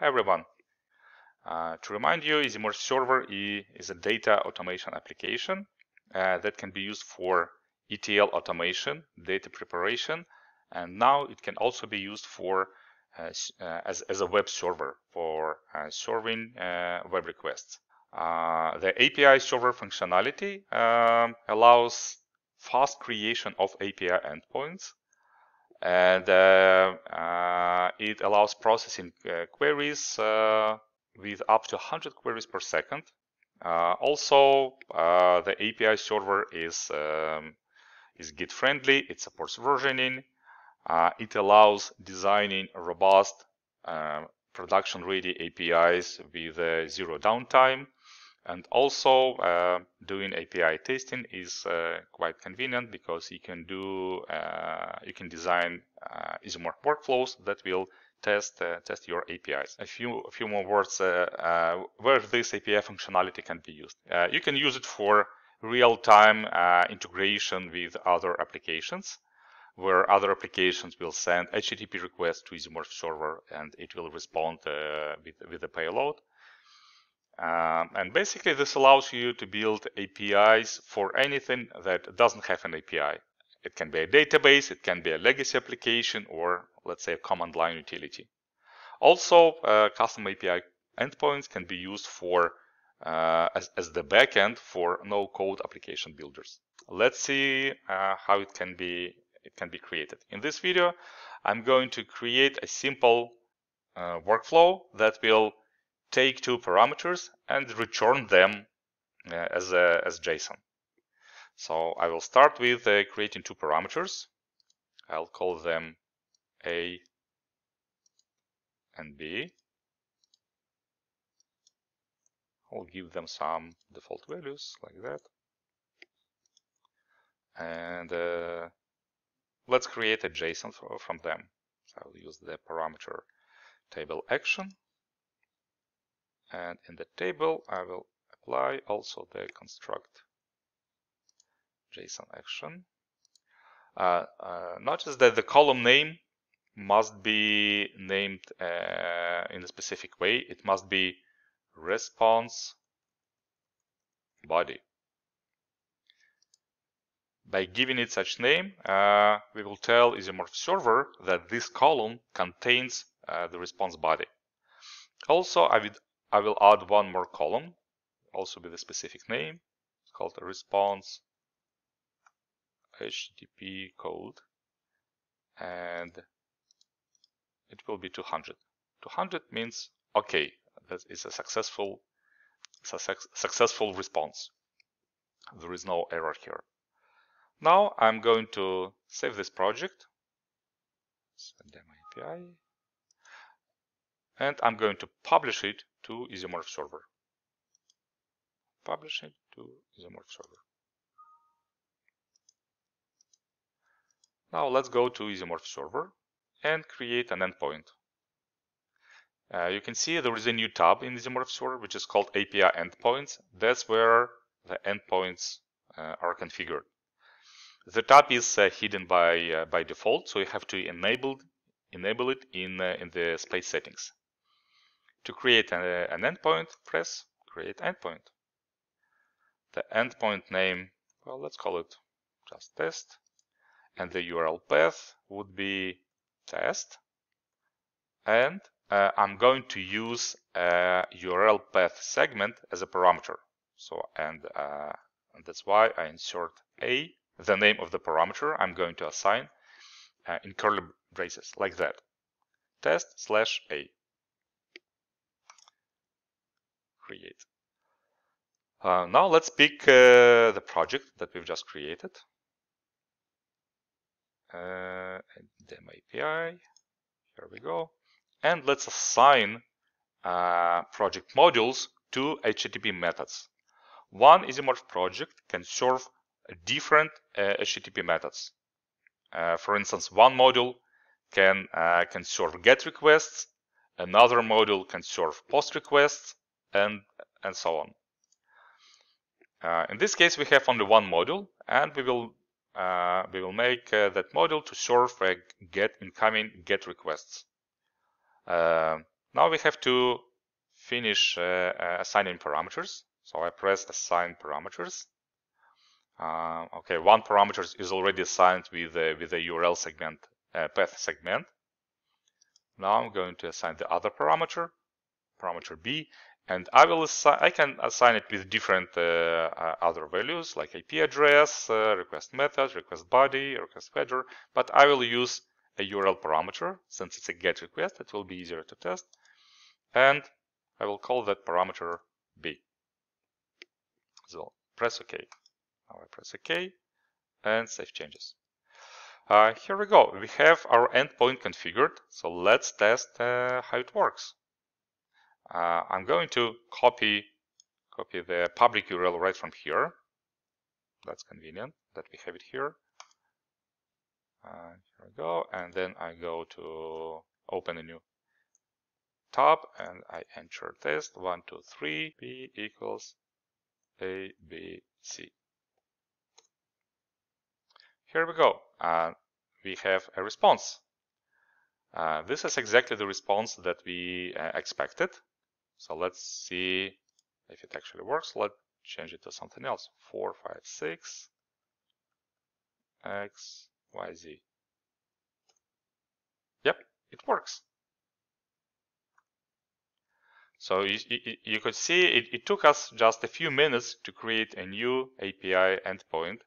Hi everyone. Uh, to remind you, EasyMorph Server is a data automation application uh, that can be used for ETL automation, data preparation, and now it can also be used for uh, uh as, as a web server for uh, serving uh, web requests. the API server functionality um, allows fast creation of API endpoints and uh, it allows processing uh, queries uh, with up to 100 queries per second. Uh, also, uh, the API server is um, is Git friendly. It supports versioning. it allows designing robust production ready APIs with zero downtime. And also uh, doing API testing is uh, quite convenient because you can do uh, you can design uh, EasyMorph workflows that will test uh, test your APIs. A few a few more words uh, where this API functionality can be used. you can use it for real-time integration with other applications where other applications will send HTTP requests to EasyMorph server and it will respond with, with the payload. Um, and basically this allows you to build APIs for anything that doesn't have an API. It can be a database, it can be a legacy application, or let's say a command line utility. Also, uh, custom API endpoints can be used for uh, as, as, the backend for no-code application builders. Let's see uh, how it can be it can be created. In this video, I'm going to create a simple uh, workflow that will take two parameters and return them uh, as, a, as JSON. So I will start with uh, creating two parameters. I'll call them A and B. I'll give them some default values like that. And uh, let's create a JSON for, from them. So I'll use the parameter table action and in the table I will apply also the construct JSON action. Uh, uh, notice that the column name must be named uh, in a specific way. It must be response body. By giving it such name, uh, we will tell EasyMorph server that this column contains uh, the response body. Also, I would I will add one more column, also with a specific name. It's called response HTTP code. And it will be 200. 200 means, okay, that is a successful, successful response. There is no error here. Now I'm going to save this project. Send them API and I'm going to publish it to EasyMorph server. Publish it to EasyMorph server. Now let's go to EasyMorph server and create an endpoint. Uh, you can see there is a new tab in EasyMorph server which is called API endpoints. That's where the endpoints uh, are configured. The tab is uh, hidden by uh, by default, so you have to enable enable it in uh, in the space settings. To create a, an endpoint, press create endpoint. The endpoint name, well, let's call it just test. And the URL path would be test. And uh, I'm going to use a URL path segment as a parameter. So, and, uh, that's why I insert a, the name of the parameter I'm going to assign uh, in curly braces, like that. Test slash a. create. Uh, now let's pick uh, the project that we've just created. Uh, dem API, here we go. And let's assign uh, project modules to HTTP methods. One EasyMorph project can serve different HTTP uh, methods. Uh, for instance, one module can, can serve GET requests, another module can serve POST requests, and, and so on. Uh, in this case, we have only one module, and we will uh, we will make uh, that module to serve a get incoming get requests. Uh, Now we have to finish uh, assigning parameters. So I press assign parameters. Uh, okay, one parameter is already assigned with with the URL segment, uh, path segment. Now I'm going to assign the other parameter, parameter B, and I will I can assign it with different uh, uh, other values like IP address, uh, request method, request body, request header, but I will use a URL parameter since it's a GET request. It will be easier to test, and I will call that parameter B. So press OK. Now I press OK and save changes. Uh, here we go. We have our endpoint configured. So let's test uh, how it works. Uh, I'm going to copy copy the public URL right from here. That's convenient that we have it here. Uh, here we go. And then I go to open a new tab and I enter test one, two, three, b equals a, B, C. Here we go. Uh, we have a response. Uh, this is exactly the response that we uh, expected. So let's see if it actually works. Let's change it to something else. 4, 5, 6, X, Y, Z. Yep, it works. So you, you, you could see it, it, took us just a few minutes to create a new API endpoint.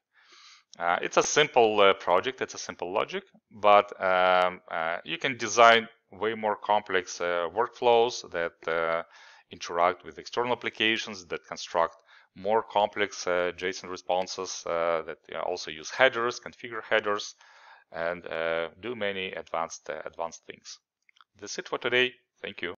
Uh, it's a simple uh, project, it's a simple logic, but um, uh, you can design way more complex uh, workflows that uh, interact with external applications, that construct more complex uh, JSON responses, that also use headers, configure headers, and do many advanced advanced things. That's it for today. Thank you.